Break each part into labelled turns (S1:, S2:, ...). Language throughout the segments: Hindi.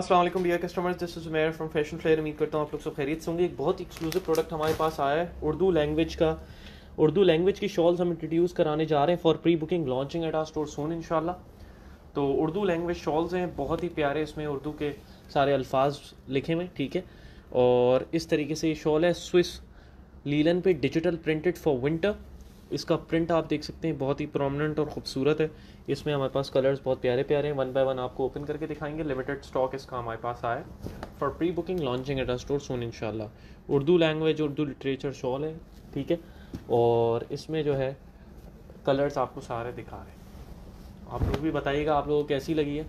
S1: Aslam dear customers this is Meher from Fashion Flair उम्मीद करता हूँ आप लोग सब खरीद से होंगे। एक बहुत एक्सक्लूसिव प्रोडक्ट हमारे पास आया है, उर्दू लैंग्वेज का। उर्दू लैंग्वेज की शॉल्स हम इंट्रोड्यूस कराने जा रहे हैं for pre booking launching at our store soon in तो उर्दू लैंग्वेज शॉल्स हैं, बहुत ही प्यारे इसमें उर्दू के सारे अल्फाज लिखे हुए ठीक है? और इस तरीके से ये शॉल है स्विस लीलन पे डिजिटल प्रिंटेड फॉर विंटर इसका प्रिंट आप देख सकते हैं, बहुत ही प्रोमिनेंट और ख़ूबसूरत है। इसमें हमारे पास कलर्स बहुत प्यारे प्यारे हैं। वन बाय वन आपको ओपन करके दिखाएँगे। लिमिटेड स्टॉक इसका हमारे पास आया for pre booking launching at store soon in Urdu language Urdu literature shawl है, ठीक है? और इसमें जो है कलर्स आपको सारे दिखा रहे हैं। आप लोग भी बताइएगा, आप लोगों को कैसी लगी है?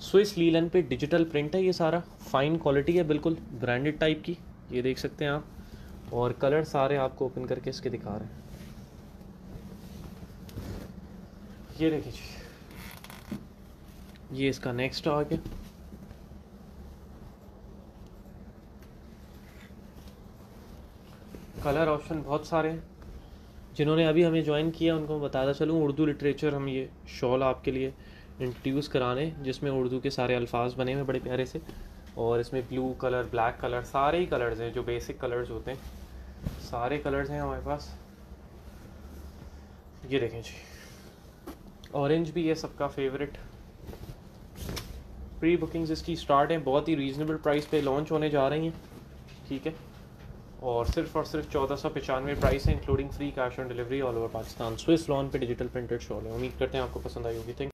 S1: स्विस लीलन पे डिजिटल प्रिंट है ये सारा। फाइन क्वालिटी है, बिल्कुल। ब्रांडेड टाइप की, ये देख सकते हैं आप। और कलर सारे आपको ओपन करके इसके दिखा रहे हैं। ये देखिए जी। ये इसका नेक्स्ट आ गया। कलर ऑप्शन बहुत सारे हैं। जिन्होंने अभी हमें ज्वाइन किया, उनको बताता चलूँ। उर्दू लिटरेचर हम ये शॉल आपके लिए इंट्रोड्यूस कराने, जिसमें उर्दू के सारे अल्फाज बने हुए बड़े प्यारे से। और इसमें ब्लू कलर ब्लैक कलर सारे ही कलर्स हैं, जो बेसिक कलर्स होते हैं। सारे कलर्स हैं हमारे पास। ये देखें जी। ऑरेंज भी है सबका फेवरेट प्री बुकिंग्स इसकी स्टार्ट हैं, बहुत ही रीज़नेबल प्राइस पे लॉन्च होने जा रही हैं, ठीक है? और सिर्फ़ और सिर्फ़ चौदह सौ पचानवे प्राइस है including free cash on delivery all over Pakistan Swiss lawn पे डिजिटल प्रिंटेड शॉल है, उम्मीद करते हैं आपको पसंद आई होगी. थैंक